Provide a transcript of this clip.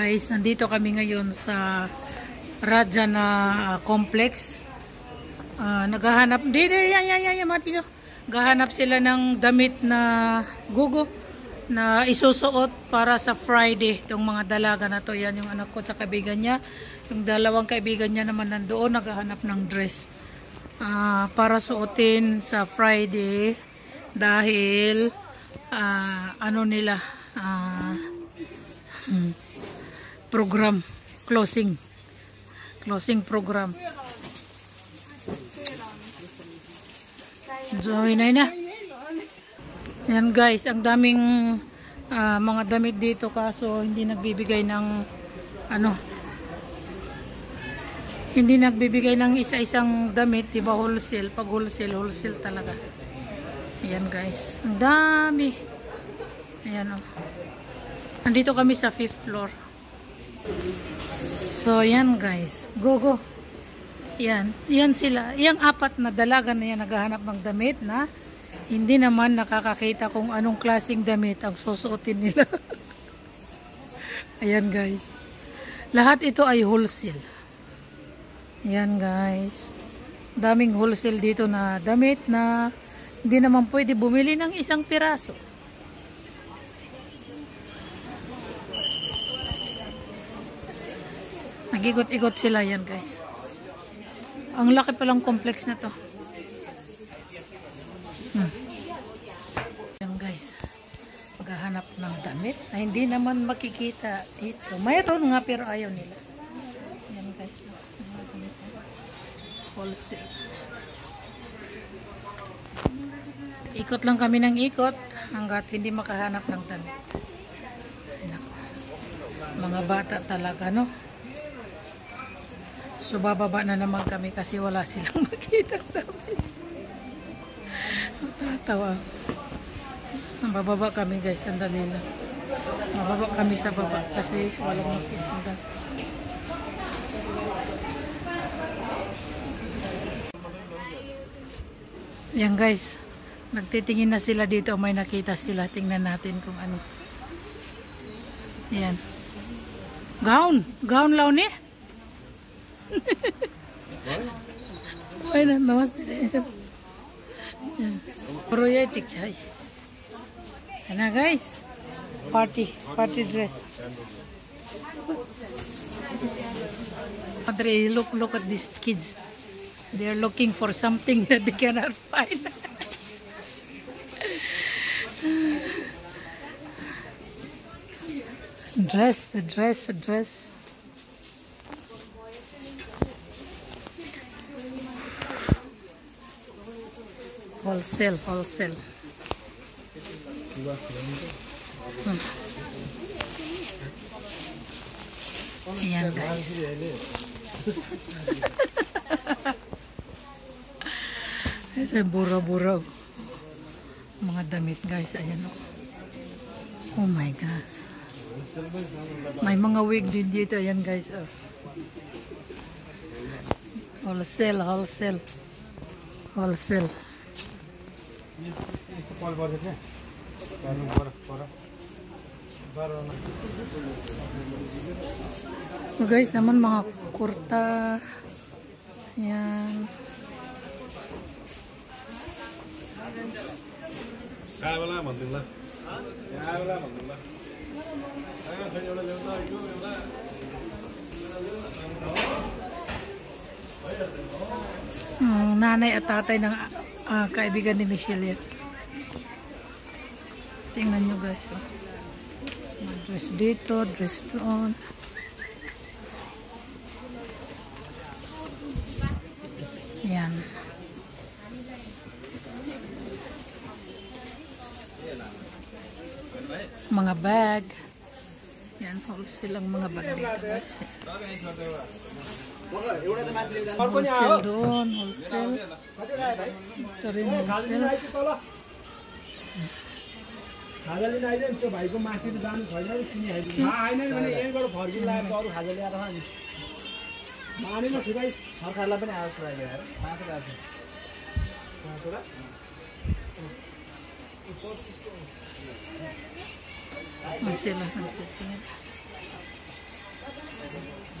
Guys, nandito kami ngayon sa Rajana ah, Complex. Ah, naghahanap, di, di, yan, yan, yan, yan, mati so. Gahanap sila ng damit na gugo na isusuot para sa Friday. Itong mga dalaga na to, yan yung anak ko sa kaibigan niya. Yung dalawang kaibigan niya naman nandoon, naghahanap ng dress. Ah, para suotin sa Friday dahil ah, ano nila, ah, hmm, program closing. Closing program. Join na na. Yan guys ang daming ah, mga damit dito kaso hindi nagbibigay ng ano hindi nagbibigay ng isa-isang damit di ba wholesale? Pag wholesale wholesale talaga. Yan guys ang dami. Ayan oh. Nandito kami sa 5th floor. So, yan guys. Go, go. Yan. Yan sila. Yang apat na dalaga na yan naghahanap ng damit na hindi naman nakakakita kung anong klaseng damit ang susuotin nila. Ayan guys. Lahat ito ay wholesale. Yan guys. Daming wholesale dito na damit na hindi naman pwede bumili ng isang piraso. Nagigot-igot sila yan guys. Ang laki palang complex na to. Hmm. Yan guys. Maghahanap ng damit na hindi naman makikita dito. Mayroon nga pero ayaw nila. Yan guys. Wholesale. Ikot lang kami ng ikot hanggat hindi makahanap ng damit. Mga bata talaga no. So bababa na naman kami kasi wala silang makita damit. Tatawa. Bababa kami guys, sandali lang. Bababa kami sa baba kasi walang makita. Yan guys, nagtitingin na sila dito. May nakita sila. Tingnan natin kung ano. Yan. Gown. Gown law ni? Bueno, namaste. Royatic chai. Ana guys, party, party dress. Madre, look, look at these kids. They are looking for something that they cannot find. dress, dress, dress. Wholesale, wholesale. Hmm. Ayan guys. Kasi bura-bura. Mga damit guys. Ayan o. Oh my gosh. May mga wig din dito. Ayan guys. Oh. Wholesale, wholesale. Wholesale. So guys, naman mga kurta. Yan. काय बोला म्हणतील काय बोला म्हणतील एवढं जेवता घेऊ एवढा Mm, nanay at tatay ng ah, kaibigan ni Michelle. Tingnan nyo guys. Oh. Dress dito, dress doon. Yan. Mga bag. Yan, wholesale ang mga bag dito guys. Wholesale खाजा लिन आइदियो त्यो भाइको माथि त जानु छैन नि आएन भने यहीँबाट फर्किनु लागेको अरू खाजा ल्याएर नि मानेन छु सरकारलाई पनि आवाज लाग्यो यार